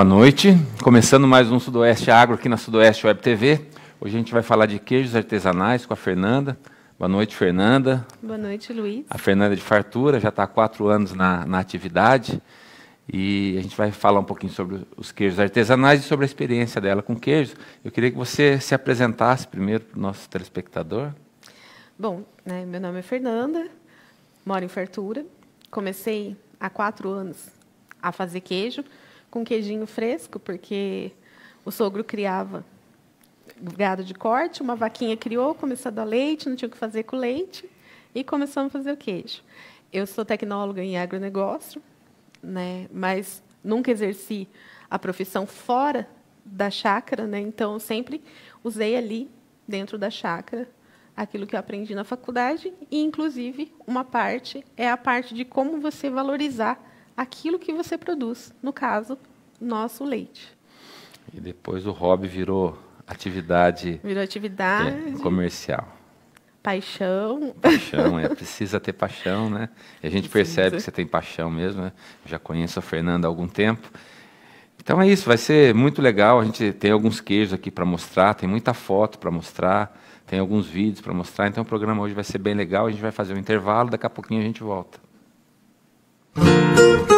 Boa noite, começando mais um Sudoeste Agro aqui na Sudoeste Web TV. Hoje a gente vai falar de queijos artesanais com a Fernanda. Boa noite, Fernanda. Boa noite, Luiz. A Fernanda de Fartura já está há quatro anos na, na atividade e a gente vai falar um pouquinho sobre os queijos artesanais e sobre a experiência dela com queijos. Eu queria que você se apresentasse primeiro para o nosso telespectador. Bom, né, meu nome é Fernanda, moro em Fartura. Comecei há quatro anos a fazer queijo com queijinho fresco, porque o sogro criava gado de corte, uma vaquinha criou, começou a dar leite, não tinha o que fazer com leite, e começamos a fazer o queijo. Eu sou tecnóloga em agronegócio, né, mas nunca exerci a profissão fora da chácara, né, então sempre usei ali, dentro da chácara, aquilo que eu aprendi na faculdade, e, inclusive, uma parte é a parte de como você valorizar aquilo que você produz, no caso, nosso leite. E depois o hobby virou atividade, virou atividade é, comercial. Paixão. Paixão, é, precisa ter paixão, né? E a gente precisa. percebe que você tem paixão mesmo, né? Já conheço a Fernanda há algum tempo. Então é isso, vai ser muito legal. A gente tem alguns queijos aqui para mostrar, tem muita foto para mostrar, tem alguns vídeos para mostrar. Então o programa hoje vai ser bem legal. A gente vai fazer um intervalo, daqui a pouquinho a gente volta. Música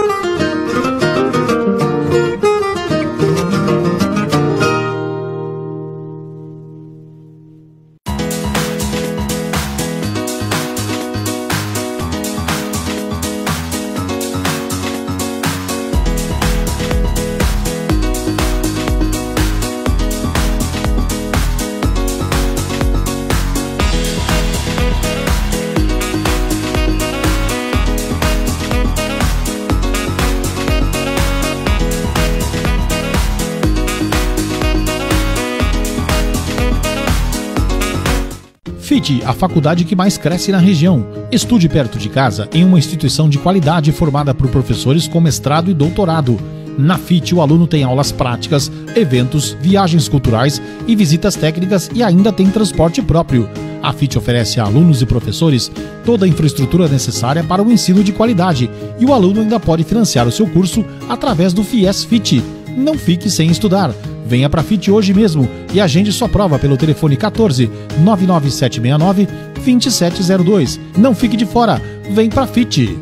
A faculdade que mais cresce na região. Estude perto de casa em uma instituição de qualidade formada por professores com mestrado e doutorado. Na FIT, o aluno tem aulas práticas, eventos, viagens culturais e visitas técnicas e ainda tem transporte próprio. A FIT oferece a alunos e professores toda a infraestrutura necessária para o ensino de qualidade e o aluno ainda pode financiar o seu curso através do FIES FIT. Não fique sem estudar. Venha para FIT hoje mesmo e agende sua prova pelo telefone 14 99769 2702. Não fique de fora, vem para FIT.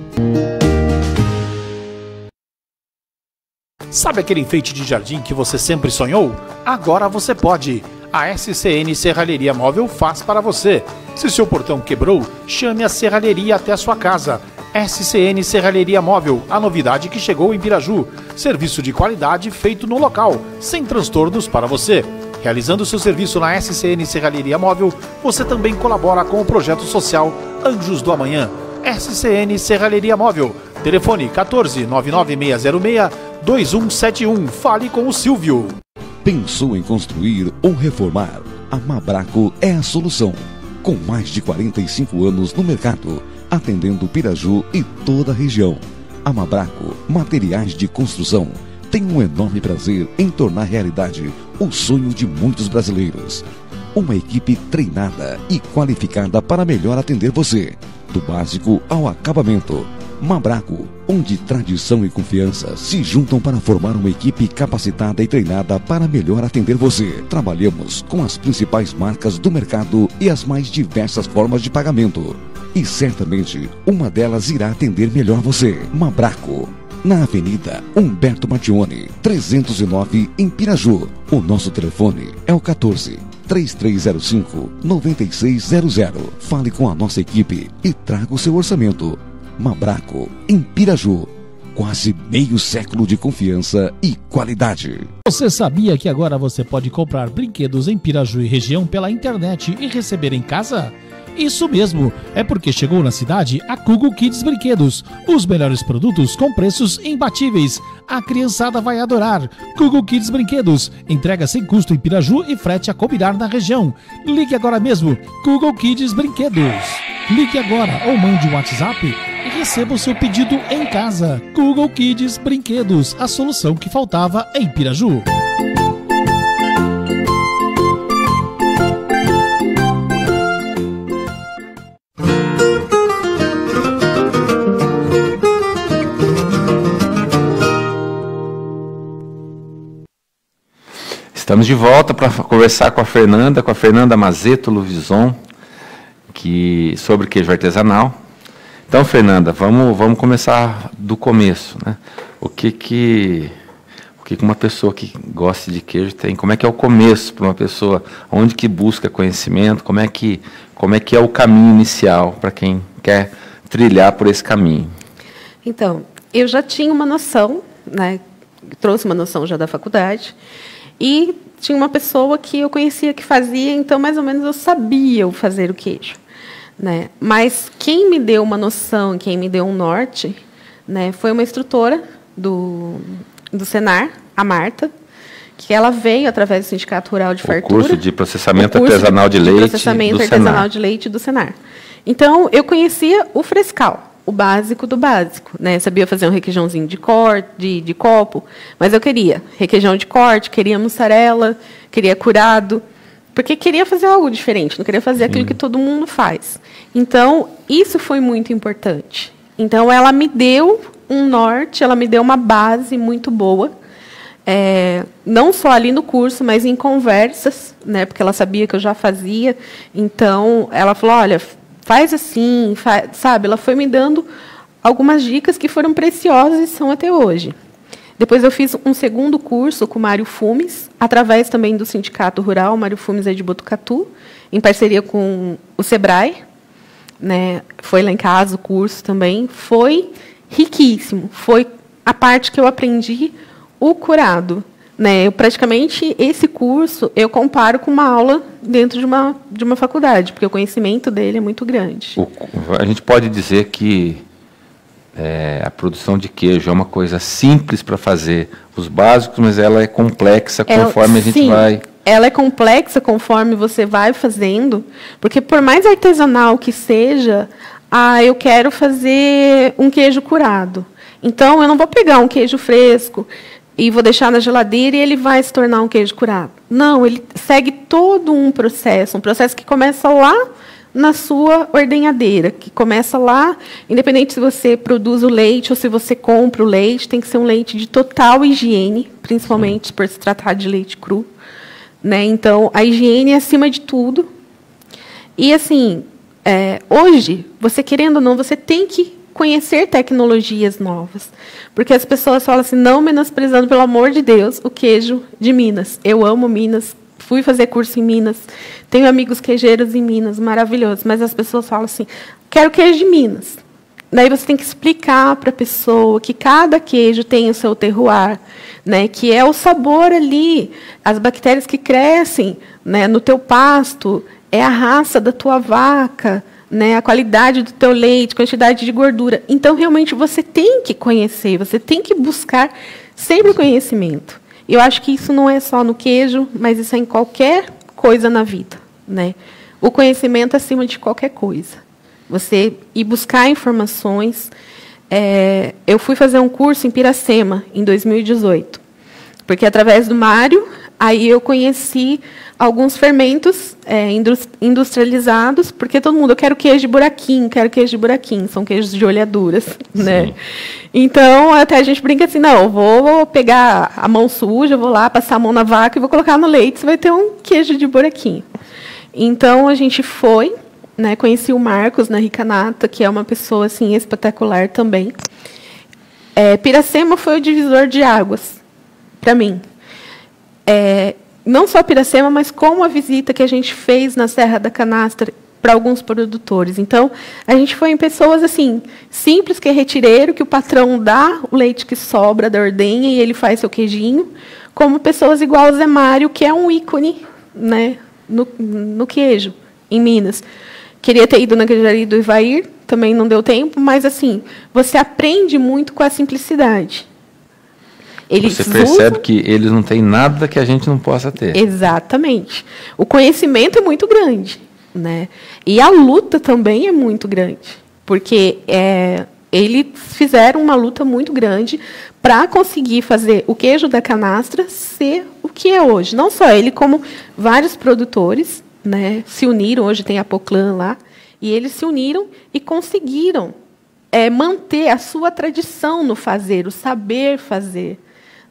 Sabe aquele enfeite de jardim que você sempre sonhou? Agora você pode. A SCN Serralheria Móvel faz para você. Se seu portão quebrou, chame a serralheria até a sua casa. SCN Serralheria Móvel, a novidade que chegou em Piraju. Serviço de qualidade feito no local, sem transtornos para você. Realizando seu serviço na SCN Serralheria Móvel, você também colabora com o projeto social Anjos do Amanhã. SCN Serralheria Móvel. Telefone 14 99606 2171. Fale com o Silvio. Pensou em construir ou reformar? A Mabraco é a solução. Com mais de 45 anos no mercado atendendo Piraju e toda a região. A Mabraco Materiais de Construção tem um enorme prazer em tornar realidade o sonho de muitos brasileiros. Uma equipe treinada e qualificada para melhor atender você, do básico ao acabamento. Mabraco, onde tradição e confiança se juntam para formar uma equipe capacitada e treinada para melhor atender você. Trabalhamos com as principais marcas do mercado e as mais diversas formas de pagamento. E certamente uma delas irá atender melhor você. Mabraco, na Avenida Humberto Martione, 309, em Piraju. O nosso telefone é o 14 3305 9600. Fale com a nossa equipe e traga o seu orçamento. Mabraco, em Piraju. Quase meio século de confiança e qualidade. Você sabia que agora você pode comprar brinquedos em Piraju e região pela internet e receber em casa? Isso mesmo, é porque chegou na cidade a Google Kids Brinquedos. Os melhores produtos com preços imbatíveis. A criançada vai adorar. Google Kids Brinquedos. Entrega sem custo em Piraju e frete a combinar na região. Ligue agora mesmo. Google Kids Brinquedos. Ligue agora ou mande um WhatsApp e receba o seu pedido em casa. Google Kids Brinquedos. A solução que faltava em Piraju. Estamos de volta para conversar com a Fernanda, com a Fernanda Mazeto Luvison, que sobre queijo artesanal. Então, Fernanda, vamos, vamos começar do começo, né? O que que o que, que uma pessoa que gosta de queijo tem? Como é que é o começo para uma pessoa? Onde que busca conhecimento? Como é que como é que é o caminho inicial para quem quer trilhar por esse caminho? Então, eu já tinha uma noção, né? Trouxe uma noção já da faculdade e tinha uma pessoa que eu conhecia que fazia, então mais ou menos eu sabia fazer o queijo. Né? Mas quem me deu uma noção, quem me deu um norte, né, foi uma instrutora do, do Senar, a Marta, que ela veio através do Sindicato Rural de o Fartura. curso de processamento curso artesanal de, de leite processamento do artesanal Senar. de leite do Senar. Então eu conhecia o frescal o básico do básico. Né? Sabia fazer um requeijãozinho de corte, de, de copo, mas eu queria requeijão de corte, queria mussarela, queria curado, porque queria fazer algo diferente, não queria fazer Sim. aquilo que todo mundo faz. Então, isso foi muito importante. Então, ela me deu um norte, ela me deu uma base muito boa, é, não só ali no curso, mas em conversas, né, porque ela sabia que eu já fazia. Então, ela falou: olha, faz assim, sabe? Ela foi me dando algumas dicas que foram preciosas e são até hoje. Depois eu fiz um segundo curso com o Mário Fumes, através também do Sindicato Rural, Mário Fumes é de Botucatu, em parceria com o Sebrae. Né? Foi lá em casa o curso também. Foi riquíssimo. Foi a parte que eu aprendi o curado. Né? Eu praticamente esse curso eu comparo com uma aula dentro de uma de uma faculdade, porque o conhecimento dele é muito grande. O, a gente pode dizer que é, a produção de queijo é uma coisa simples para fazer os básicos, mas ela é complexa conforme a gente sim, vai. Ela é complexa conforme você vai fazendo, porque por mais artesanal que seja, ah, eu quero fazer um queijo curado. Então, eu não vou pegar um queijo fresco e vou deixar na geladeira e ele vai se tornar um queijo curado. Não, ele segue todo um processo, um processo que começa lá na sua ordenhadeira, que começa lá, independente se você produz o leite ou se você compra o leite, tem que ser um leite de total higiene, principalmente Sim. por se tratar de leite cru. Né? Então, a higiene é acima de tudo. E, assim, é, hoje, você querendo ou não, você tem que conhecer tecnologias novas. Porque as pessoas falam assim, não menosprezando, pelo amor de Deus, o queijo de Minas. Eu amo Minas, fui fazer curso em Minas, tenho amigos queijeiros em Minas, maravilhoso. Mas as pessoas falam assim, quero queijo de Minas. Daí você tem que explicar para a pessoa que cada queijo tem o seu terroir, né, que é o sabor ali, as bactérias que crescem né, no teu pasto, é a raça da tua vaca, né, a qualidade do teu leite, quantidade de gordura. Então, realmente, você tem que conhecer, você tem que buscar sempre conhecimento. Eu acho que isso não é só no queijo, mas isso é em qualquer coisa na vida. Né? O conhecimento acima de qualquer coisa. Você ir buscar informações. É, eu fui fazer um curso em Piracema, em 2018. Porque, através do Mário, aí eu conheci alguns fermentos é, industrializados, porque todo mundo, eu quero queijo de buraquinho, quero queijo de buraquinho, são queijos de olhaduras, né? Então, até a gente brinca assim, não, vou pegar a mão suja, vou lá passar a mão na vaca e vou colocar no leite, você vai ter um queijo de buraquinho. Então, a gente foi, né, conheci o Marcos na Ricanata, que é uma pessoa assim espetacular também. É, Piracema foi o divisor de águas para mim. É, não só Piracema, mas com a visita que a gente fez na Serra da Canastra para alguns produtores. Então, a gente foi em pessoas assim, simples que é retireiro, que o patrão dá o leite que sobra da ordenha e ele faz seu queijinho, como pessoas igual o Zé Mário, que é um ícone né, no, no queijo, em Minas. Queria ter ido na queijaria do Ivair, também não deu tempo, mas assim, você aprende muito com a simplicidade. Eles Você percebe usam... que eles não têm nada que a gente não possa ter. Exatamente. O conhecimento é muito grande, né? E a luta também é muito grande, porque é, eles fizeram uma luta muito grande para conseguir fazer o queijo da canastra ser o que é hoje. Não só ele, como vários produtores, né, se uniram. Hoje tem a Poclan lá e eles se uniram e conseguiram é, manter a sua tradição no fazer, o saber fazer.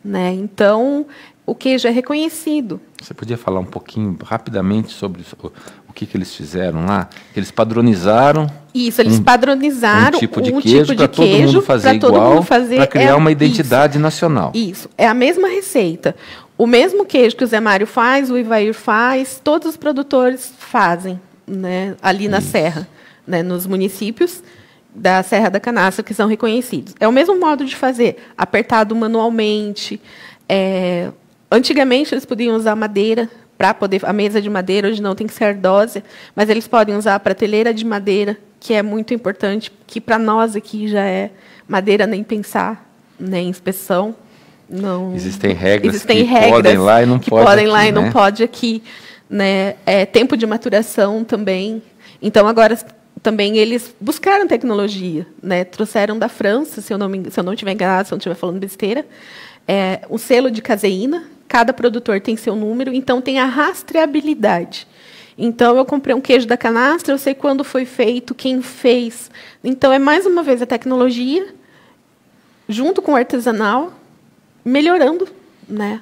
Né? Então, o queijo é reconhecido. Você podia falar um pouquinho rapidamente sobre o, que, que eles fizeram lá? Eles padronizaram. Isso, eles um, padronizaram um tipo de um queijo tipo para todo mundo fazer igual, para criar é, uma identidade isso, nacional. Isso, é a mesma receita. O mesmo queijo que o Zé Mário faz, o Ivair faz, todos os produtores fazem, né, ali na isso. Serra, né, nos municípios da Serra da Canastra que são reconhecidos. É o mesmo modo de fazer, apertado manualmente. É, antigamente eles podiam usar madeira para poder a mesa de madeira hoje não tem que ser ardósia, mas eles podem usar a prateleira de madeira, que é muito importante, que para nós aqui já é madeira nem pensar, nem inspeção. Não, existem regras existem que regras podem lá e não que pode podem aqui, lá né? e não pode aqui, né? É tempo de maturação também. Então agora também eles buscaram tecnologia, né? Trouxeram da França, se eu não me, se eu não estiver enganado, se eu não estiver falando besteira, é, um selo de caseína. Cada produtor tem seu número, então tem a rastreabilidade. Então eu comprei um queijo da canastra, eu sei quando foi feito, quem fez. Então é mais uma vez a tecnologia junto com o artesanal melhorando, né?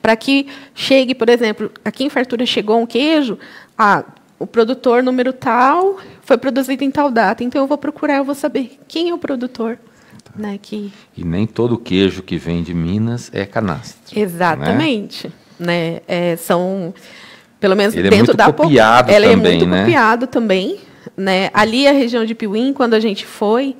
Para que chegue, por exemplo, aqui em Fartura chegou um queijo, ah, o produtor número tal foi produzido em tal data, então eu vou procurar, eu vou saber quem é o produtor. Tá. Né, que... E nem todo queijo que vem de Minas é canastra. Né? Exatamente. Né? né? É, são, pelo menos Ele é dentro é da copiado ela também, é muito né? copiado também. Né? Ali a região de Piuí, quando a gente foi,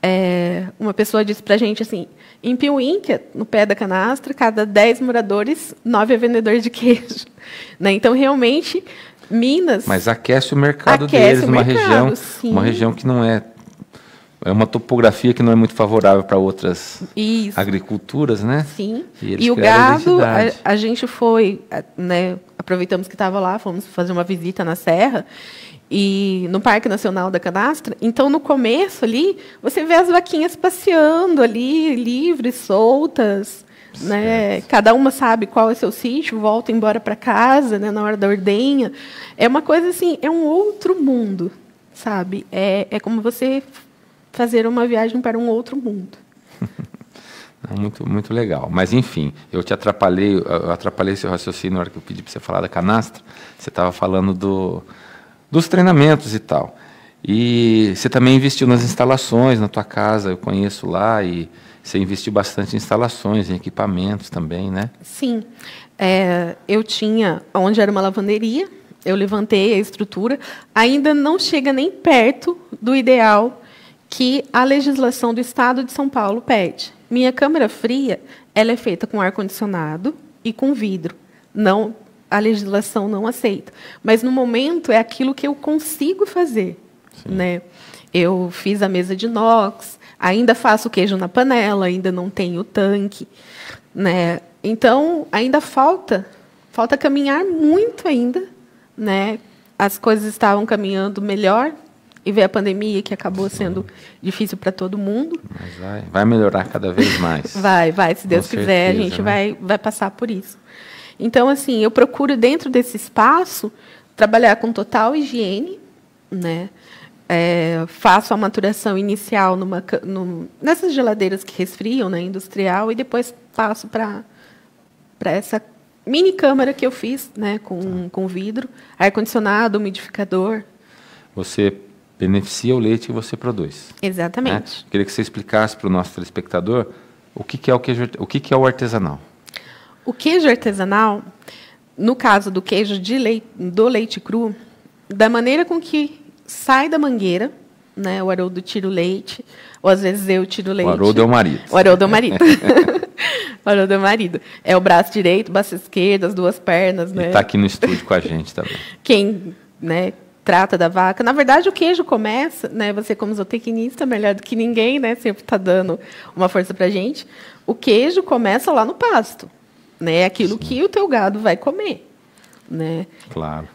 é, uma pessoa disse para a gente assim, em Piuí, que é no pé da canastra, cada 10 moradores, 9 é vendedor de queijo. Né? Então, realmente, Minas. Mas aquece o mercado aquece deles, o uma mercado, região, sim. uma região que não é é uma topografia que não é muito favorável para outras Isso. agriculturas, né? Sim. E, e o gado, a, a, gente foi, né? Aproveitamos que estava lá, fomos fazer uma visita na serra e no Parque Nacional da Canastra. Então, no começo ali, você vê as vaquinhas passeando ali, livres, soltas. Né? Cada uma sabe qual é seu sítio, volta embora para casa, né, na hora da ordenha. É uma coisa assim, é um outro mundo, sabe? É, é como você fazer uma viagem para um outro mundo. muito, muito legal. Mas, enfim, eu te atrapalhei, eu atrapalhei seu raciocínio na hora que eu pedi para você falar da canastra. Você estava falando do, dos treinamentos e tal. E você também investiu nas instalações na tua casa, eu conheço lá e você investiu bastante em instalações, em equipamentos também, né? Sim. É, eu tinha, onde era uma lavanderia, eu levantei a estrutura, ainda não chega nem perto do ideal que a legislação do Estado de São Paulo pede. Minha câmara fria, ela é feita com ar condicionado e com vidro. Não, a legislação não aceita. Mas no momento é aquilo que eu consigo fazer, Sim. né? Eu fiz a mesa de inox, Ainda faço queijo na panela, ainda não tenho tanque, né? Então, ainda falta, falta caminhar muito ainda, né? As coisas estavam caminhando melhor e veio a pandemia que acabou sendo difícil para todo mundo. Mas vai, vai melhorar cada vez mais. vai, vai, se Deus Com quiser, certeza, a gente né? vai vai passar por isso. Então, assim, eu procuro dentro desse espaço trabalhar com total higiene, né? É, faço a maturação inicial numa, num, nessas geladeiras que resfriam, né, industrial, e depois passo para essa mini câmara que eu fiz, né, com, com vidro, ar-condicionado, umidificador. Você beneficia o leite que você produz. Exatamente. Né? Queria que você explicasse para o nosso telespectador o que, que é o queijo, o que, que é o artesanal. O queijo artesanal, no caso do queijo de leite, do leite cru, da maneira com que sai da mangueira, né? O Haroldo tira o leite, ou às vezes eu tiro o leite. O Haroldo é o marido. O Haroldo é o marido. o Haroldo é o marido. É o braço direito, o braço esquerdo, as duas pernas, né? Está aqui no estúdio com a gente também. Quem, né? Trata da vaca. Na verdade, o queijo começa, né? Você como zootecnista, melhor do que ninguém, né? Sempre está dando uma força para gente. O queijo começa lá no pasto, né? Aquilo Sim. que o teu gado vai comer, né? Claro.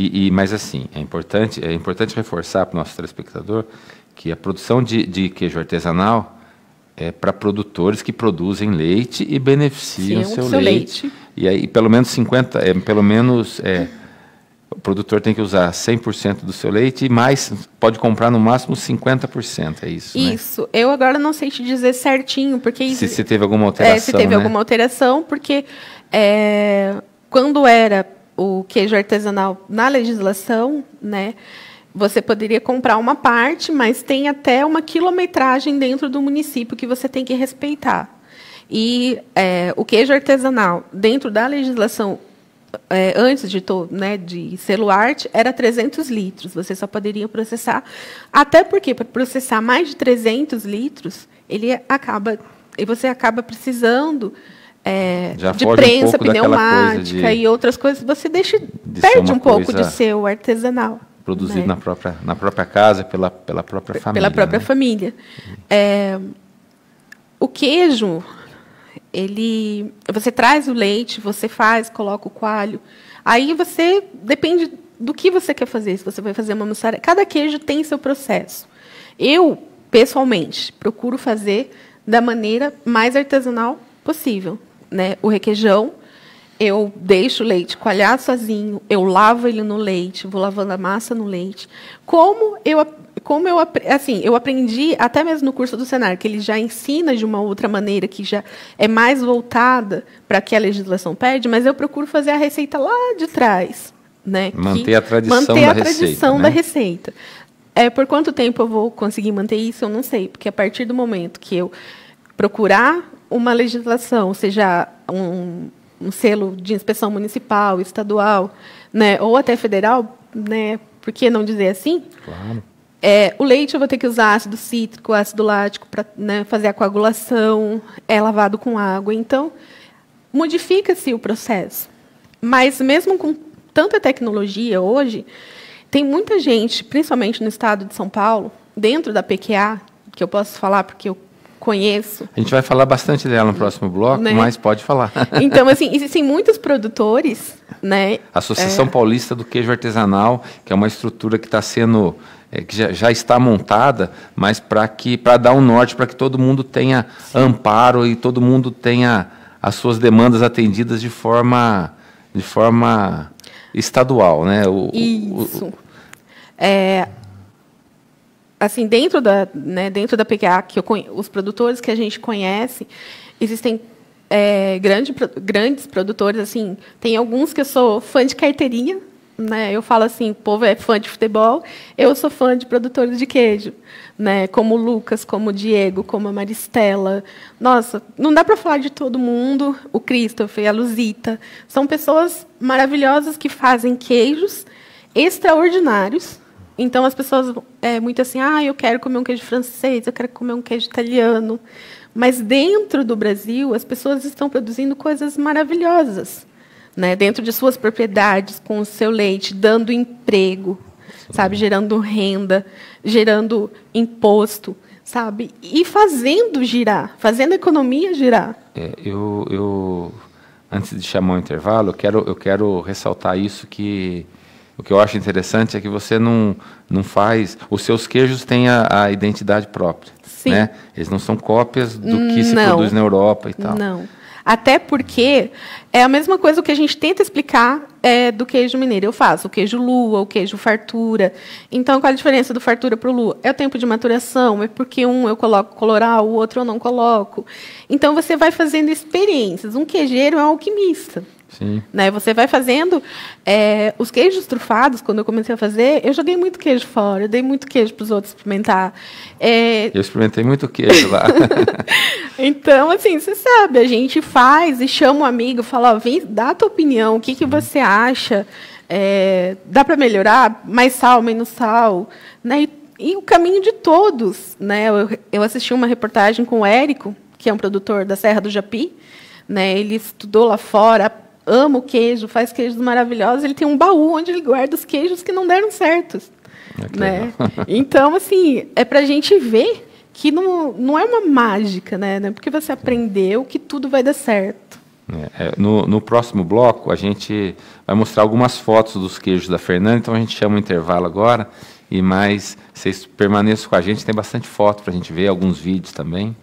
E, e, mas assim, é importante, é importante reforçar para o nosso telespectador que a produção de, de queijo artesanal é para produtores que produzem leite e beneficiam Sim, seu, seu leite. leite. E aí, pelo menos 50, é, pelo menos é, o produtor tem que usar 100% do seu leite e mais pode comprar no máximo 50%, é isso, né? Isso. Né? Eu agora não sei te dizer certinho, porque se, se teve alguma alteração, é, se teve né? alguma alteração, porque é, quando era o queijo artesanal na legislação, né? Você poderia comprar uma parte, mas tem até uma quilometragem dentro do município que você tem que respeitar. E é, o queijo artesanal, dentro da legislação, é, antes de, né, de arte, era 300 litros. Você só poderia processar. Até porque, para processar mais de 300 litros, ele acaba, e você acaba precisando é, de prensa um pneumática de, e outras coisas, você deixa de perde um pouco de seu artesanal. Produzido né? na, própria, na própria casa, pela, pela própria família. Pela própria né? família. É, o queijo, ele, você traz o leite, você faz, coloca o coalho. Aí você depende do que você quer fazer. Se você vai fazer uma mussarela, cada queijo tem seu processo. Eu pessoalmente procuro fazer da maneira mais artesanal possível né, o requeijão, eu deixo o leite coalhar sozinho, eu lavo ele no leite, vou lavando a massa no leite. Como eu como eu assim, eu aprendi até mesmo no curso do Senar, que ele já ensina de uma outra maneira que já é mais voltada para que a legislação pede, mas eu procuro fazer a receita lá de trás, né? Manter a tradição manter da a tradição receita, né? da receita. É, por quanto tempo eu vou conseguir manter isso, eu não sei, porque a partir do momento que eu procurar uma legislação, seja um, um selo de inspeção municipal, estadual, né, ou até federal, né, por que não dizer assim? Claro. É, o leite eu vou ter que usar ácido cítrico, ácido lático para né, fazer a coagulação, é lavado com água. Então, modifica-se o processo. Mas mesmo com tanta tecnologia hoje, tem muita gente, principalmente no estado de São Paulo, dentro da PQA, que eu posso falar porque eu conheço. A gente vai falar bastante dela no próximo bloco, né? mas pode falar. Então, assim, existem muitos produtores, né? Associação é... Paulista do Queijo Artesanal, que é uma estrutura que está sendo é, que já, já, está montada, mas para que para dar um norte para que todo mundo tenha Sim. amparo e todo mundo tenha as suas demandas atendidas de forma de forma estadual, né? O, Isso. O, é, assim, dentro da, né, dentro da PQA, que eu, os produtores que a gente conhece, existem é, grande, grandes produtores, assim, tem alguns que eu sou fã de carteirinha, né? Eu falo assim, o povo é fã de futebol, eu sou fã de produtores de queijo, né? Como o Lucas, como o Diego, como a Maristela. Nossa, não dá para falar de todo mundo. O Christopher, a Luzita, são pessoas maravilhosas que fazem queijos extraordinários, então as pessoas é muito assim, ah, eu quero comer um queijo francês, eu quero comer um queijo italiano. Mas dentro do Brasil, as pessoas estão produzindo coisas maravilhosas, né? Dentro de suas propriedades, com o seu leite, dando emprego, sabe, gerando renda, gerando imposto, sabe, e fazendo girar, fazendo a economia girar. É, eu, eu antes de chamar o intervalo, eu quero, eu quero ressaltar isso que o que eu acho interessante é que você não, não faz. Os seus queijos têm a, a identidade própria. Sim. Né? Eles não são cópias do que se não. produz na Europa e tal. Não. Até porque é a mesma coisa que a gente tenta explicar é, do queijo mineiro. Eu faço o queijo lua, o queijo fartura. Então, qual a diferença do fartura para o lua? É o tempo de maturação, é porque um eu coloco coloral, o outro eu não coloco. Então, você vai fazendo experiências. Um queijeiro é um alquimista. Sim. Né? Você vai fazendo. É, os queijos trufados, quando eu comecei a fazer, eu joguei muito queijo fora, eu dei muito queijo para os outros experimentar. É... Eu experimentei muito queijo lá. então, assim, você sabe, a gente faz e chama um amigo, fala, ó, vem, dá a tua opinião, o que, que você acha? É, dá para melhorar? Mais sal, menos sal? Né? E, e, o caminho de todos. Né? Eu, eu assisti uma reportagem com o Érico, que é um produtor da Serra do Japi. Né? Ele estudou lá fora, ama o queijo, faz queijos maravilhosos. Ele tem um baú onde ele guarda os queijos que não deram certos. É né? Então, assim, é para a gente ver que não, não é uma mágica, né? É porque você aprendeu que tudo vai dar certo. É, é, no, no, próximo bloco, a gente vai mostrar algumas fotos dos queijos da Fernanda, então a gente chama o intervalo agora. E mais, vocês permaneçam com a gente, tem bastante foto para a gente ver, alguns vídeos também.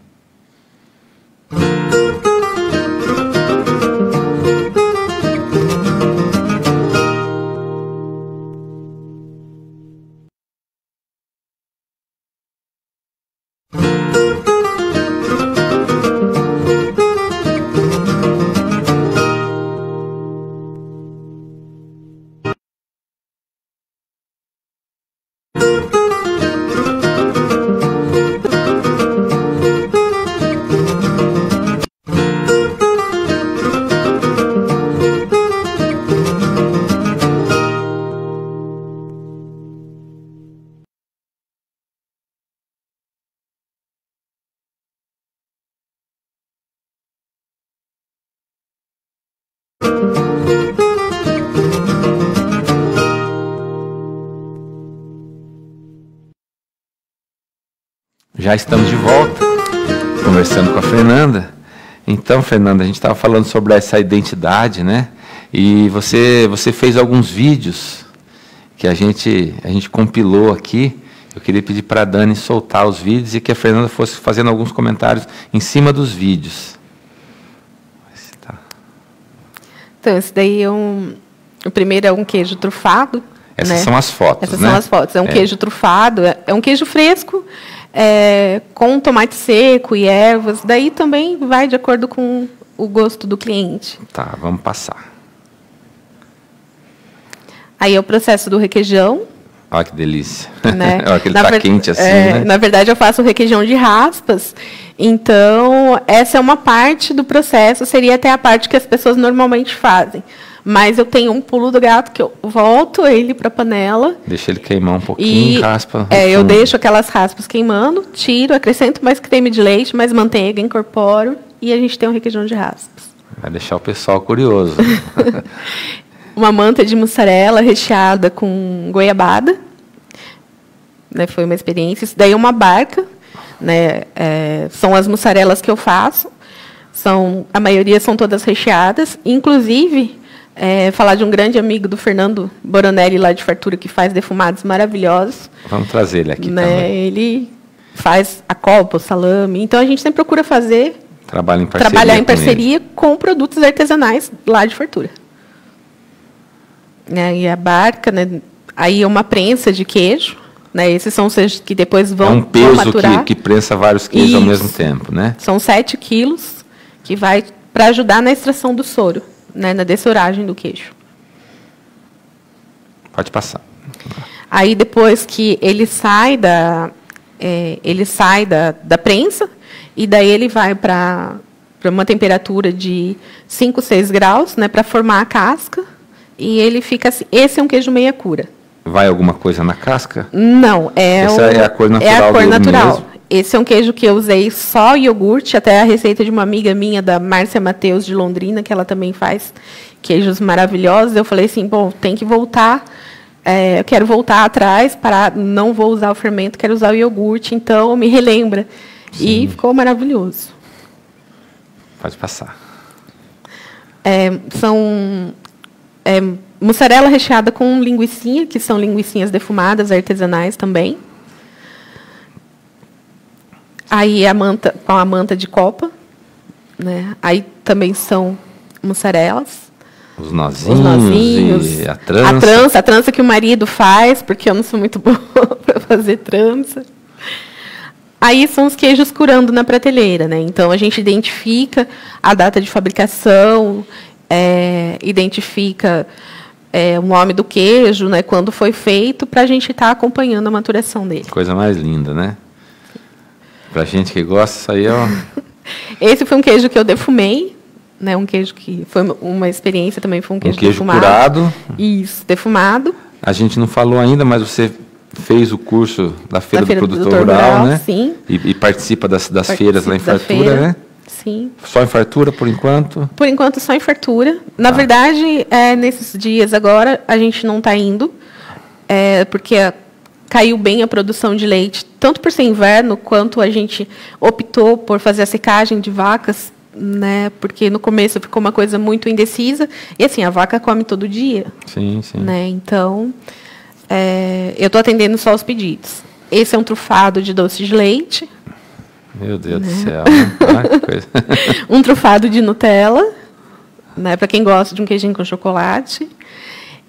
Já estamos de volta, conversando com a Fernanda. Então, Fernanda, a gente estava falando sobre essa identidade, né? E você, você fez alguns vídeos que a gente, a gente compilou aqui. Eu queria pedir para a Dani soltar os vídeos e que a Fernanda fosse fazendo alguns comentários em cima dos vídeos. Então, esse daí é um. O primeiro é um queijo trufado. Essas né? são as fotos. Essas né? são as fotos. É um é. queijo trufado, é, é um queijo fresco é, com tomate seco e ervas. Daí também vai de acordo com o gosto do cliente. Tá, vamos passar. Aí é o processo do requeijão. Olha que delícia. Né? Olha que ele está quente assim, é, né? Na verdade, eu faço o requeijão de raspas. Então, essa é uma parte do processo, seria até a parte que as pessoas normalmente fazem. Mas eu tenho um pulo do gato que eu volto ele para a panela. Deixa ele queimar um pouquinho, e, raspa. É, eu deixo aquelas raspas queimando, tiro, acrescento mais creme de leite, mais manteiga, incorporo e a gente tem um requeijão de raspas. Vai deixar o pessoal curioso. uma manta de mussarela recheada com goiabada. Né, foi uma experiência. Isso daí é uma barca. Né, é, são as mussarelas que eu faço. São, a maioria são todas recheadas. Inclusive, é, falar de um grande amigo do Fernando Boronelli, lá de Fartura, que faz defumados maravilhosos. Vamos trazer ele aqui né? também. Ele faz a copa, o salame. Então, a gente sempre procura fazer... Trabalho em parceria trabalhar em parceria com, com produtos artesanais lá de Fartura. Né? E a barca, né? aí é uma prensa de queijo. Né? Esses são os que depois vão, é um peso que, que prensa vários queijos Isso. ao mesmo tempo, né? São 7 quilos que vai para ajudar na extração do soro né, na dessoragem do queijo. Pode passar. Aí depois que ele sai da é, ele sai da, da prensa e daí ele vai para para uma temperatura de 5, 6 graus, né, para formar a casca, e ele fica assim, esse é um queijo meia cura. Vai alguma coisa na casca? Não, é Essa o, é a cor natural. É a cor natural. Esse é um queijo que eu usei só iogurte, até a receita de uma amiga minha, da Márcia Mateus, de Londrina, que ela também faz queijos maravilhosos. Eu falei assim, bom, tem que voltar, é, eu quero voltar atrás, para não vou usar o fermento, quero usar o iogurte, então me relembra. Sim. E ficou maravilhoso. Pode passar. É, são é, mussarela recheada com linguiçinha, que são linguiçinhas defumadas, artesanais também. Aí a manta, com a manta de copa. Né? Aí também são mussarelas. Os nozinhos, Os nozinhos. a trança. A trança, a trança que o marido faz, porque eu não sou muito boa para fazer trança. Aí são os queijos curando na prateleira, né? Então a gente identifica a data de fabricação, é, identifica é, o nome do queijo, né? Quando foi feito, para a gente estar acompanhando a maturação dele. Coisa mais linda, né? Pra gente que gosta, isso aí é ó, Esse foi um queijo que eu defumei, né? Um queijo que foi uma experiência também, foi um um queijo, queijo defumado. curado. Isso, defumado. A gente não falou ainda, mas você fez o curso da Feira, Feira do do Produtor Rural, Rural, né? sim. E, e participa das, das feiras lá em da Fartura, feira. né? Sim. Só em Fartura, por enquanto. Por enquanto, só em fartura. Na Tá. verdade, é, nesses dias agora, a gente não está indo, é, porque a- caiu bem a produção de leite, tanto por ser inverno, quanto a gente optou por fazer a secagem de vacas, né? Porque no começo ficou uma coisa muito indecisa. E assim, a vaca come todo dia, Sim, sim. né? Então, é, eu estou atendendo só os pedidos. Esse é um trufado de doce de leite, Meu Deus do céu. né? Ah, que coisa. um trufado de Nutella, né, para quem gosta de um queijinho com chocolate.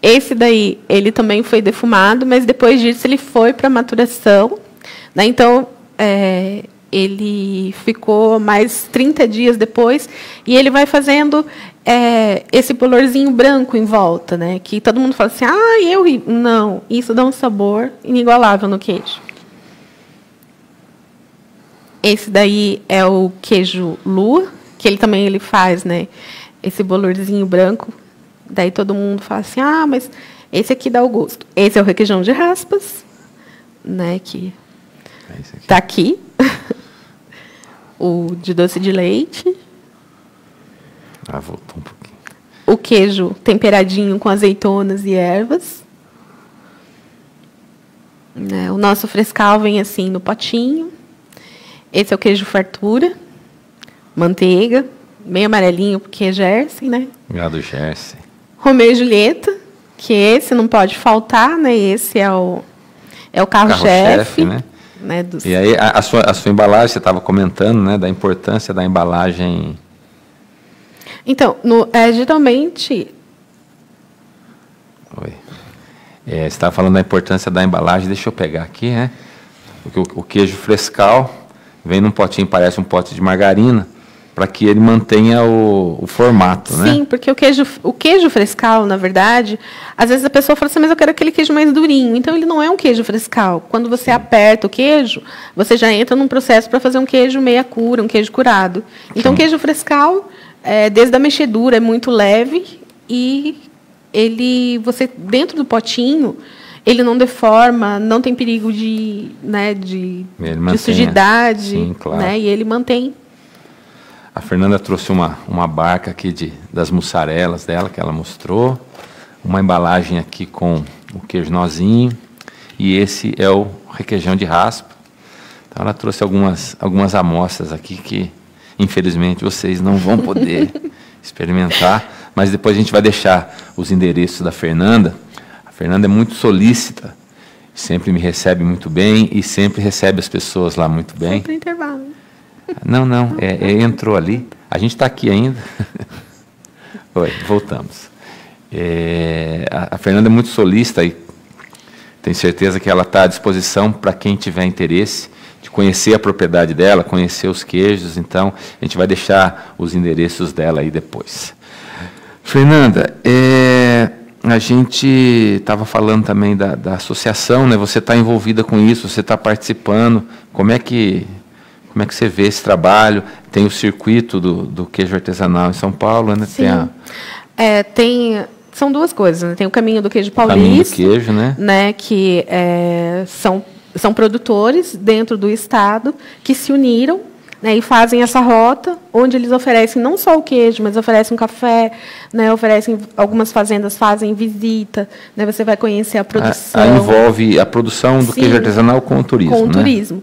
Esse daí, ele também foi defumado, mas depois disso ele foi para maturação. Né, então, é, ele ficou mais 30 dias depois e ele vai fazendo é, esse bolorzinho branco em volta, né? Que todo mundo fala assim, ah, eu... ri." Não, isso dá um sabor inigualável no queijo. Esse daí é o queijo lua, que ele também ele faz, né? Esse bolorzinho branco. Daí todo mundo fala assim: "Ah, mas esse aqui dá o gosto". Esse é o requeijão de raspas, né, que É aqui. tá aqui. o de doce de leite, Ah, voltou um pouquinho. o queijo temperadinho com azeitonas e ervas. Né, o nosso frescal vem assim no potinho. Esse é o queijo fartura, manteiga, meio amarelinho porque é Jersey, né? Gado Jersey. Romeu e Julieta, que esse não pode faltar, né? Esse é o é o carro-chefe, Carro-chefe, né? né? dos- E aí, a, a sua, a sua embalagem, você estava comentando, né? Da importância da embalagem. Então, no, é, geralmente Oi. É, você estava falando da importância da embalagem. Deixa eu pegar aqui, né? Porque o, o queijo frescal vem num potinho, parece um pote de margarina, para que ele mantenha o, o formato, né? Sim, porque o queijo, o queijo frescal, na verdade, às vezes a pessoa fala assim, mas eu quero aquele queijo mais durinho. Então, ele não é um queijo frescal. Quando você aperta o queijo, você já entra num processo para fazer um queijo meia cura, um queijo curado. Então, o queijo frescal, é, desde a mexedura, é muito leve e ele, você dentro do potinho, ele não deforma, não tem perigo de, né, de, de mantém, sujidade, sim, claro. né? E ele mantém A Fernanda trouxe uma, uma barca aqui de, das mussarelas dela, que ela mostrou. Uma embalagem aqui com o queijo nozinho. E esse é o requeijão de raspa. Então ela trouxe algumas, algumas amostras aqui que, infelizmente, vocês não vão poder experimentar. Mas depois a gente vai deixar os endereços da Fernanda. A Fernanda é muito solícita. Sempre me recebe muito bem e sempre recebe as pessoas lá muito bem. sempre intervalo. Não, não, é, é, entrou ali. A gente está aqui ainda. Oi, voltamos. É, a, a Fernanda é muito solista e tenho certeza que ela está à disposição para quem tiver interesse de conhecer a propriedade dela, conhecer os queijos. Então, a gente vai deixar os endereços dela aí depois. Fernanda, é, a gente estava falando também da, da associação, né? Você está envolvida com isso, você está participando. Como é que como é que você vê esse trabalho? Tem o circuito do, do queijo artesanal em São Paulo, né? Sim. Tem a É, tem, são duas coisas. Né? Tem o caminho do queijo caminho do paulista, queijo, né? né, que é, são, são produtores dentro do estado que se uniram né, e fazem essa rota, onde eles oferecem não só o queijo, mas oferecem um café, né, oferecem algumas fazendas fazem visita, né, você vai conhecer a produção. A, a envolve a produção do Sim, queijo artesanal com o turismo, com o né? turismo.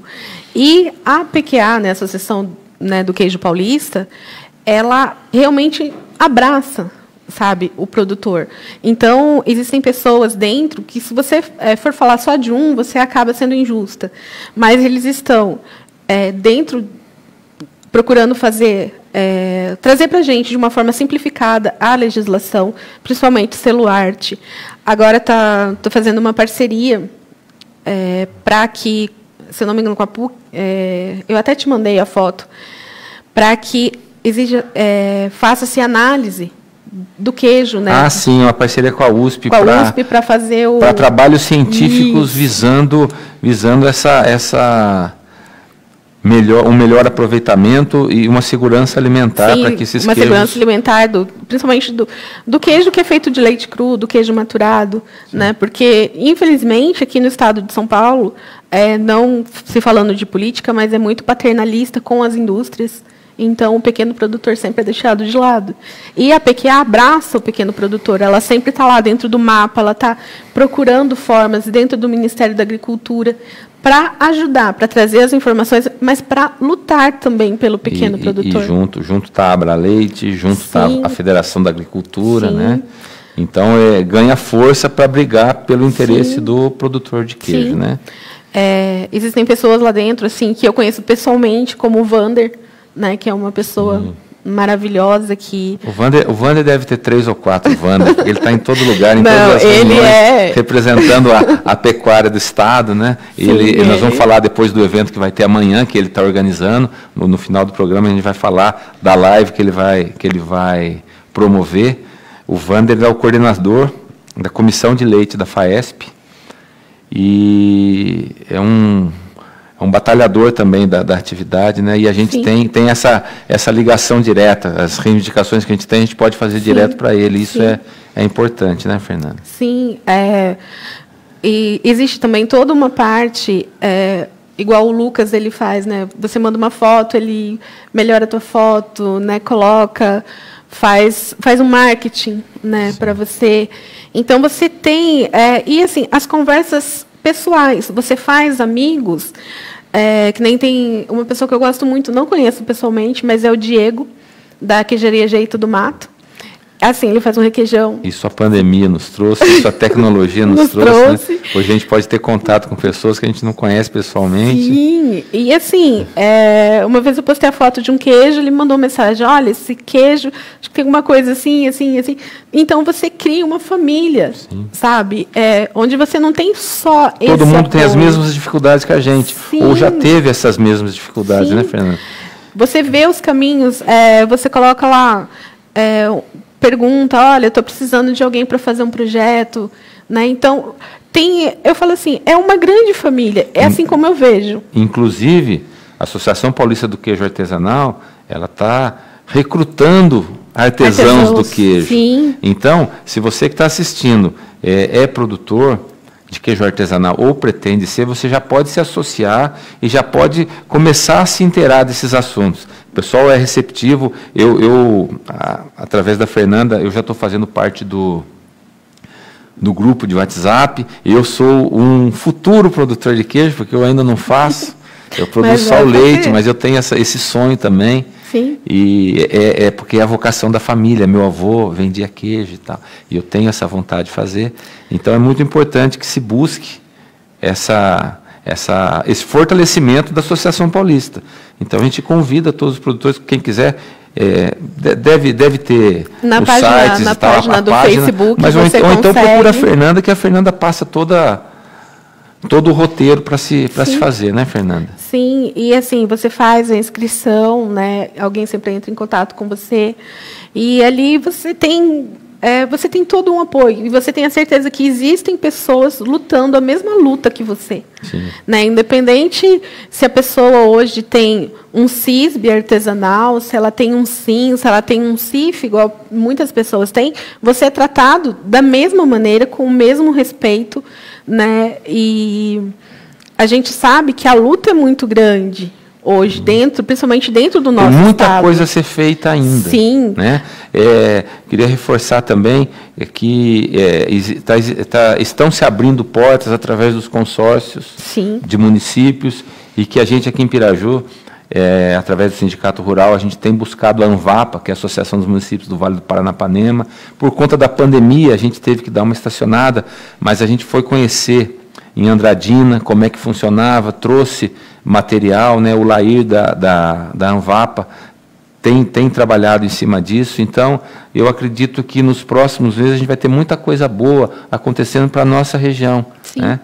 E a PQA, né, a Associação né, do Queijo Paulista, ela realmente abraça, sabe, o produtor. Então, existem pessoas dentro que, se você eh, for falar só de um, você acaba sendo injusta. Mas eles estão eh, dentro procurando fazer é, trazer para a gente de uma forma simplificada a legislação, principalmente celuarte. Agora está fazendo uma parceria é, para que, se eu não me engano, com a PUC, é, eu até te mandei a foto, para que exija, é, faça-se análise do queijo, né? Ah, sim, uma parceria com a USP com a USP para fazer o para trabalhos científicos Isso. visando visando essa essa melhor, um melhor aproveitamento e uma segurança alimentar para que esses uma queijos... segurança alimentar, do, principalmente do, do queijo que é feito de leite cru, do queijo maturado, né? Porque infelizmente aqui no estado de São Paulo, é, não se falando de política, mas é muito paternalista com as indústrias. Então, o pequeno produtor sempre é deixado de lado. E a PQA abraça o pequeno produtor, ela sempre está lá dentro do mapa, ela está procurando formas dentro do Ministério da Agricultura para ajudar, para trazer as informações, mas para lutar também pelo pequeno e, produtor. E junto junto está a Abra Leite, junto está a Federação da Agricultura, Sim. né? Então é, ganha força para brigar pelo interesse Sim. do produtor de queijo, Sim. né? É, existem pessoas lá dentro assim que eu conheço pessoalmente, como o Vander, né, que é uma pessoa uhum. Maravilhosa que o Vander, o Vander deve ter três ou quatro Vander, ele está em todo lugar, em Não, todas as reuniões, é... representando a, a, pecuária do estado, né? Sim, ele, é. nós vamos falar depois do evento que vai ter amanhã, que ele está organizando. No, no, final do programa a gente vai falar da live que ele vai que ele vai promover. O Vander é o coordenador da comissão de leite da Faesp e é um é um batalhador também da, da atividade, né? E a gente tem, tem essa, essa ligação direta. As reivindicações que a gente tem, a gente pode fazer Sim. direto para ele. Isso é, é importante, né, Fernanda? Sim. É, e existe também toda uma parte, é, igual o Lucas ele faz, né? Você manda uma foto, ele melhora a tua foto, né? Coloca, faz, faz um marketing, né? Para você. Então você tem é, e assim as conversas pessoais. Você faz amigos, é, que nem tem uma pessoa que eu gosto muito, não conheço pessoalmente, mas é o Diego, da Queijaria Jeito do Mato. Assim, ele faz um requeijão. Isso a pandemia nos trouxe, isso a tecnologia nos, nos trouxe. Né? trouxe. Né? Hoje a gente pode ter contato com pessoas que a gente não conhece pessoalmente. Sim, e assim, é, uma vez eu postei a foto de um queijo, ele mandou mensagem: olha, esse queijo, acho que tem alguma coisa assim, assim, assim. Então você cria uma família, Sim. sabe? É, onde você não tem só Todo esse mundo apoio. tem as mesmas dificuldades que a gente, Sim. ou já teve essas mesmas dificuldades, Sim. né, Fernanda? Você vê os caminhos, é, você coloca lá. É, pergunta, olha, estou precisando de alguém para fazer um projeto, né? Então tem, eu falo assim, é uma grande família, é assim como eu vejo. Inclusive, a Associação Paulista do Queijo Artesanal, ela está recrutando artesãos, artesãos, do queijo. Sim. Então, se você que está assistindo é, é produtor, de queijo artesanal ou pretende ser, você já pode se associar e já pode começar a se inteirar desses assuntos. O pessoal é receptivo. Eu, eu a, através da Fernanda, eu já estou fazendo parte do, do grupo de WhatsApp. Eu sou um futuro produtor de queijo, porque eu ainda não faço. Eu produzo só o leite, mas eu tenho essa, esse sonho também. Sim. E é, é, porque é a vocação da família. Meu avô vendia queijo e tal. E eu tenho essa vontade de fazer. Então é muito importante que se busque essa, essa, esse fortalecimento da Associação Paulista. Então a gente convida todos os produtores, quem quiser, é, deve, deve ter na os página, sites na tal, página do página, Facebook, mas ou, então, ou então procura a Fernanda, que a Fernanda passa toda todo o roteiro para se para se fazer, né, Fernanda? Sim, e assim você faz a inscrição, né? Alguém sempre entra em contato com você e ali você tem é, você tem todo um apoio e você tem a certeza que existem pessoas lutando a mesma luta que você. Sim. Né? Independente se a pessoa hoje tem um CISB artesanal, se ela tem um SIM, se ela tem um CIF, igual muitas pessoas têm, você é tratado da mesma maneira, com o mesmo respeito. Né? E a gente sabe que a luta é muito grande hoje, dentro, principalmente dentro do nosso Tem muita estado. coisa a ser feita ainda. Sim. Né? É, queria reforçar também que é, tá, tá, estão se abrindo portas através dos consórcios Sim. de municípios e que a gente aqui em Piraju, é, através do Sindicato Rural, a gente tem buscado a ANVAPA, que é a Associação dos Municípios do Vale do Paranapanema. Por conta da pandemia, a gente teve que dar uma estacionada, mas a gente foi conhecer em Andradina como é que funcionava, trouxe material, né? O Lair da, da, da Anvapa tem, tem trabalhado em cima disso. Então, eu acredito que nos próximos meses a gente vai ter muita coisa boa acontecendo para a nossa região. Né?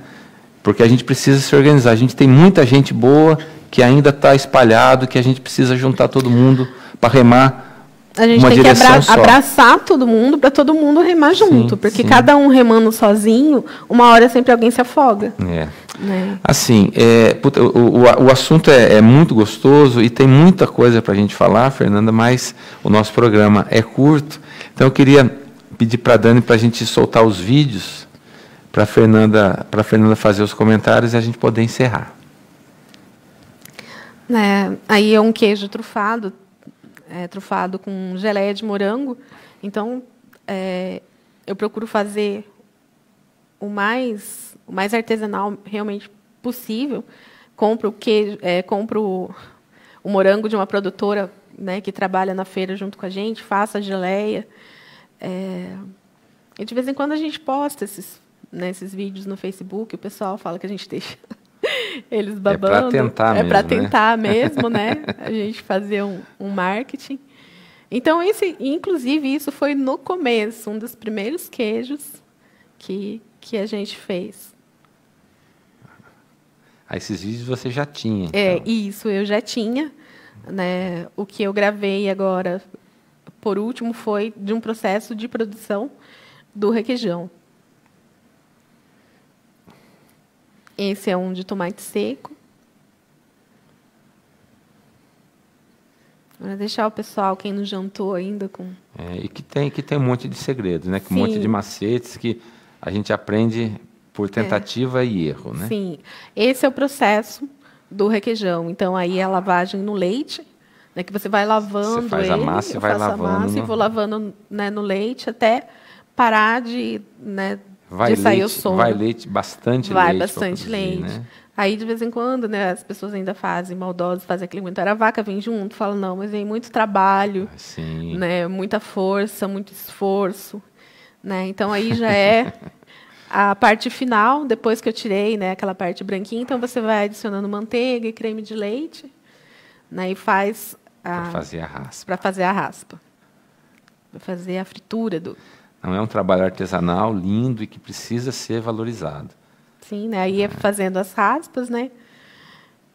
Porque a gente precisa se organizar. A gente tem muita gente boa que ainda está espalhado, que a gente precisa juntar todo mundo para remar a gente tem que abra abraçar todo mundo para todo mundo remar junto, sim, porque sim. cada um remando sozinho, uma hora sempre alguém se afoga. É. Né? Assim, é, puta, o, o, o, assunto é, é, muito gostoso e tem muita coisa para a gente falar, Fernanda, mas o nosso programa é curto, então eu queria pedir para a Dani para a gente soltar os vídeos para Fernanda, para Fernanda fazer os comentários e a gente poder encerrar. É, aí é um queijo trufado, é, trufado com geleia de morango. Então, é, eu procuro fazer o mais, o mais artesanal realmente possível. Compro o queijo, é, compro o, morango de uma produtora né, que trabalha na feira junto com a gente, faço a geleia. É, e de vez em quando a gente posta esses, né, esses vídeos no Facebook, o pessoal fala que a gente deixa eles babando. É para tentar é mesmo. É para tentar né? mesmo, né? A gente fazer um, um marketing. Então, esse, inclusive, isso foi no começo, um dos primeiros queijos que, que a gente fez. Ah, esses vídeos você já tinha. É, então. É, isso, eu já tinha. Né? O que eu gravei agora, por último, foi de um processo de produção do requeijão. Esse é um de tomate seco. Para deixar o pessoal, quem não jantou ainda, com. É, e que tem, que tem um monte de segredos, né? Com um monte de macetes que a gente aprende por é. tentativa é. e erro, né? Sim. Esse é o processo do requeijão. Então, aí é a lavagem no leite, né, que você vai lavando você faz ele, a massa e vai lavando. A massa no... e vou lavando né, no leite até parar de, né, vai de sair leite, o som. Vai leite, bastante vai leite. Vai bastante produzir, leite. Né? Aí, de vez em quando, né, as pessoas ainda fazem, maldosos, fazem aquele muito. A vaca vem junto, fala, não, mas vem muito trabalho, Sim. né, muita força, muito esforço. Né? Então, aí já é a parte final, depois que eu tirei né, aquela parte branquinha, então você vai adicionando manteiga e creme de leite né, e faz. Para fazer a raspa. Para fazer a raspa. Para fazer a fritura do, não é um trabalho artesanal lindo e que precisa ser valorizado. Sim, né? Aí é fazendo as raspas, né?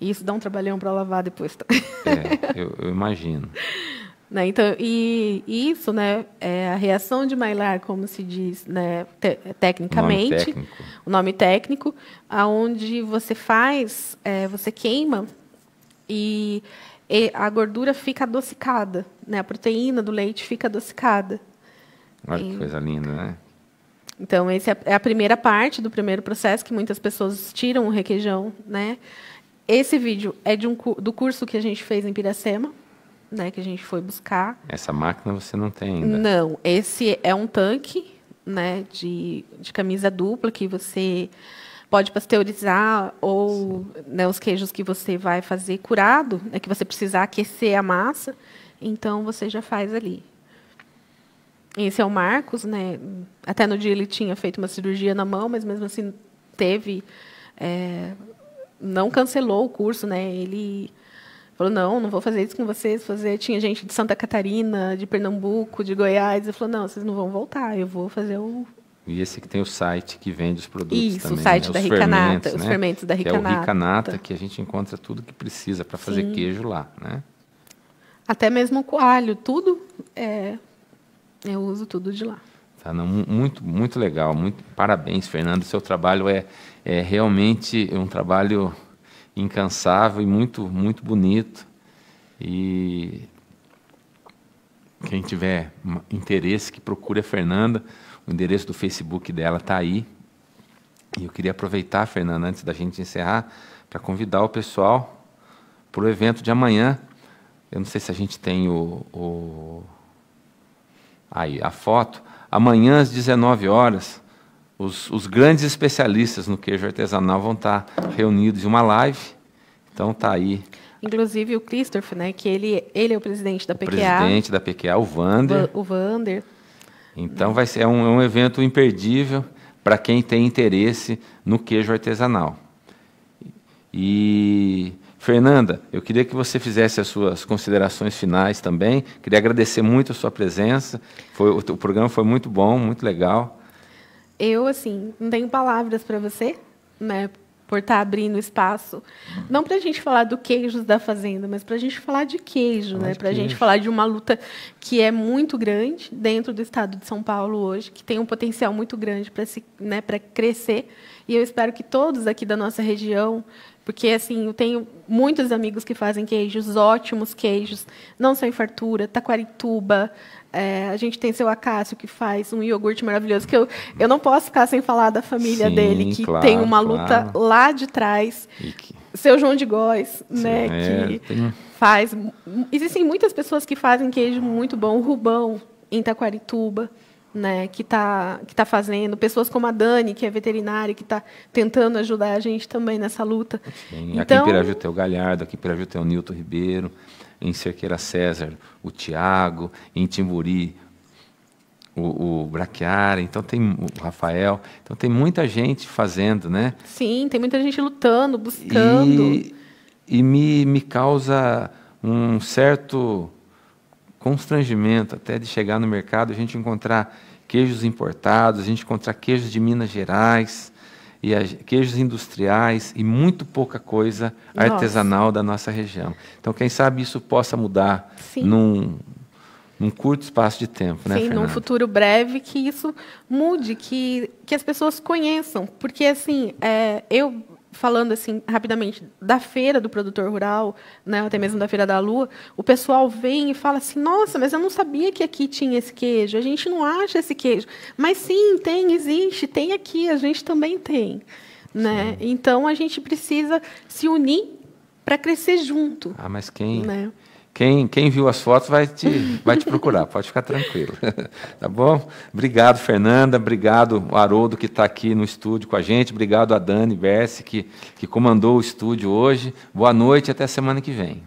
E isso dá um trabalhão para lavar depois. é, eu, eu imagino. Né, então, e isso, né, é a reação de Maillard, como se diz, né, te, tecnicamente, o nome técnico, o nome técnico aonde você faz, é, você queima e, e, a gordura fica adocicada, né, a proteína do leite fica adocicada. Olha que coisa linda, né? Então, essa é a primeira parte do primeiro processo, que muitas pessoas tiram o requeijão. Né? Esse vídeo é de um, do curso que a gente fez em Piracema, né, que a gente foi buscar. Essa máquina você não tem ainda? Não, esse é um tanque né, de, de camisa dupla que você pode pasteurizar ou né, os queijos que você vai fazer curado, né, que você precisa aquecer a massa, então você já faz ali. Esse é o Marcos, né? Até no dia ele tinha feito uma cirurgia na mão, mas mesmo assim teve, é, não cancelou o curso, né? Ele falou não, não vou fazer isso com vocês. Fazer tinha gente de Santa Catarina, de Pernambuco, de Goiás. Ele falou não, vocês não vão voltar. Eu vou fazer o e esse que tem o site que vende os produtos Isso, também. o site né? da Ricanata, os fermentos da Ricanata. Que é o Ricanata, que a gente encontra tudo que precisa para fazer Sim. queijo lá, né? Até mesmo o coalho, tudo é eu uso tudo de lá. Tá, não, muito, muito legal. Muito, parabéns, Fernando. Seu trabalho é, é realmente um trabalho incansável e muito, muito bonito. E quem tiver interesse, que procure a Fernanda. O endereço do Facebook dela está aí. E eu queria aproveitar, Fernanda, antes da gente encerrar, para convidar o pessoal para o evento de amanhã. Eu não sei se a gente tem o, o aí a foto. Amanhã às 19 horas, os, os grandes especialistas no queijo artesanal vão estar reunidos em uma live. Então tá aí. Inclusive o Christopher, né, que ele, ele é o presidente da PQA. O presidente da PQA, o Vander. O Vander. Então vai ser é um, é um evento imperdível para quem tem interesse no queijo artesanal. E Fernanda, eu queria que você fizesse as suas considerações finais também. Queria agradecer muito a sua presença. Foi, o, o programa foi muito bom, muito legal. Eu, assim, não tenho palavras para você, né? por estar tá abrindo espaço, não para a gente falar do queijos da fazenda, mas para a gente falar de queijo, né? Para a gente falar de uma luta que é muito grande dentro do estado de São Paulo hoje, que tem um potencial muito grande para se, né, para crescer. E eu espero que todos aqui da nossa região, porque assim eu tenho muitos amigos que fazem queijos, ótimos queijos, não só em fartura, taquarituba, é, a gente tem seu Acácio, que faz um iogurte maravilhoso, que eu, eu não posso ficar sem falar da família Sim, dele, que claro, tem uma luta claro. lá de trás. Que... Seu João de Góes, Sim, né, é, que tem... faz... Existem muitas pessoas que fazem queijo muito bom. O Rubão, em Taquarituba, né, que está que tá fazendo. Pessoas como a Dani, que é veterinária, que está tentando ajudar a gente também nessa luta. Sim, aqui então, em Piraju tem o Galhardo, aqui em Piraju tem o Nilton Ribeiro, em Cerqueira César, o Tiago, em Timburi, o, o Braquiara, então tem o Rafael, então tem muita gente fazendo, né? Sim, tem muita gente lutando, buscando. E, e me, me causa um certo constrangimento até de chegar no mercado, a gente encontrar queijos importados, a gente encontrar queijos de Minas Gerais, e queijos industriais e muito pouca coisa Nossa. artesanal da nossa região. Então, quem sabe isso possa mudar Sim. num, num curto espaço de tempo, né, Sim, num Fernanda? futuro breve que isso mude, que, que as pessoas conheçam. Porque, assim, é, eu falando assim rapidamente da feira do produtor rural, né, até mesmo da feira da lua, o pessoal vem e fala assim: "Nossa, mas eu não sabia que aqui tinha esse queijo. A gente não acha esse queijo". Mas sim, tem, existe, tem aqui, a gente também tem, né? Então a gente precisa se unir para crescer junto. Ah, mas quem né? Quem, quem viu as fotos vai te, vai te procurar, pode ficar tranquilo. tá bom? Obrigado, Fernanda. Obrigado, Haroldo, que está aqui no estúdio com a gente. Obrigado a Dani Bessi, que, que comandou o estúdio hoje. Boa noite e até semana que vem.